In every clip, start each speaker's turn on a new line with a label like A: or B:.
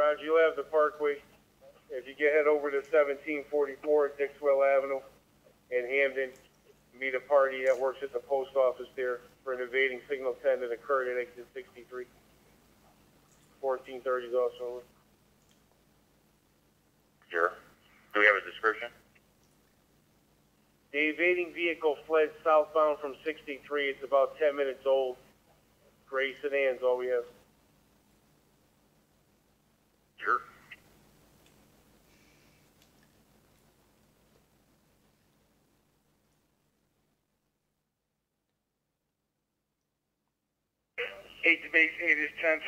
A: Roger, you'll have the Parkway. If you get head over to seventeen forty-four Dixwell Avenue in Hamden, meet a party that works at the post office there for an evading signal ten that occurred at exit sixty-three. Fourteen thirty is also.
B: Sure. Do we have a description?
A: The evading vehicle fled southbound from sixty-three. It's about ten minutes old. Gray sedan's all we have.
B: Sure.
C: Eight base, eight is ten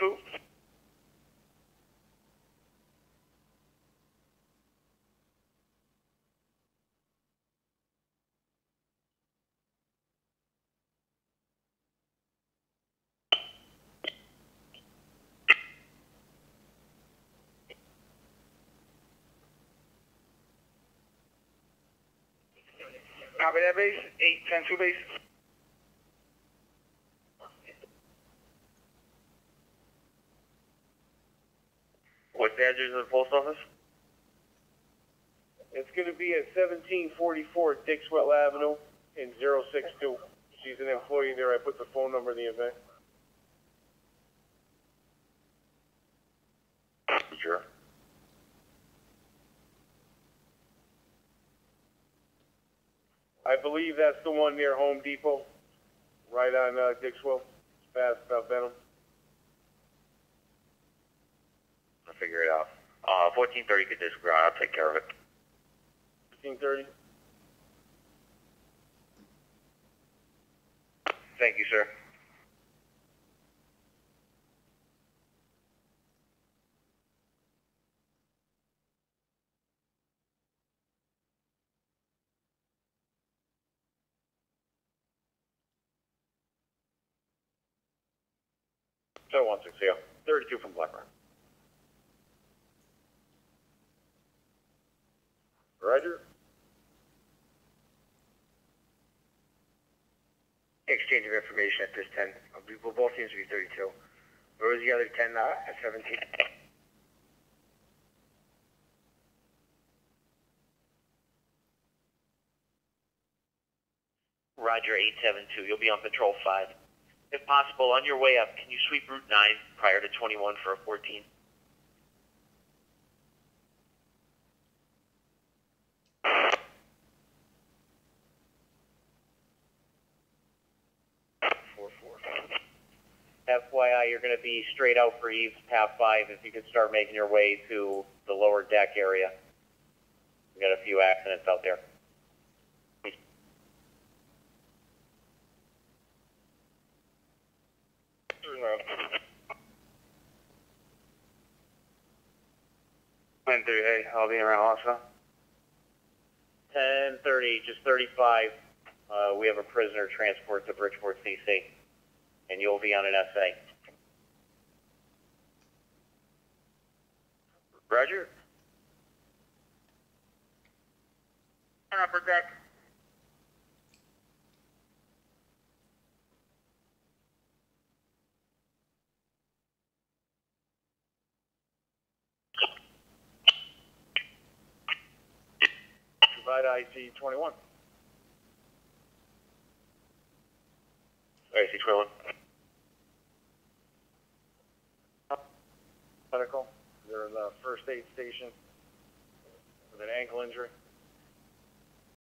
C: two. Copy that base, eight, ten two base.
B: What's the address of the post office?
A: It's gonna be at seventeen forty-four Dixwell Avenue in 062. She's an employee there. I put the phone number in the event.
B: Sure.
A: I believe that's the one near Home Depot, right on, uh, Dixwell, past, uh, Benham.
B: I'll figure it out. Uh, fourteen thirty, get this ground. I'll take care of it.
A: Fifteen thirty?
B: Thank you, sir. So one six zero, thirty-two from Blackburn.
A: Roger?
C: exchange of information at this 10. Uh, we- Well, both seems to be 32. Where was the other 10 uh, at 17?
D: Roger 872. You'll be on patrol 5. If possible, on your way up, can you sweep Route 9 prior to 21 for a 14?
C: Four, four.
D: FYI, you're going to be straight out for Eve's Path 5 if you could start making your way to the lower deck area. We've got a few accidents out there.
C: Ten three. Hey, I'll be around also.
D: 1030, just 35. Uh, we have a prisoner transport to Bridgeport CC, and you'll be on an SA.
B: Roger.
C: Upper deck.
A: IC twenty-one.
B: All right, six one.
A: Medical. They're in the first aid station with an ankle injury.